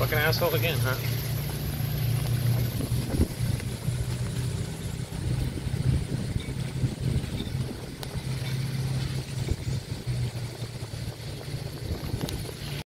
fucking asshole again, huh?